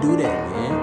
do that, man.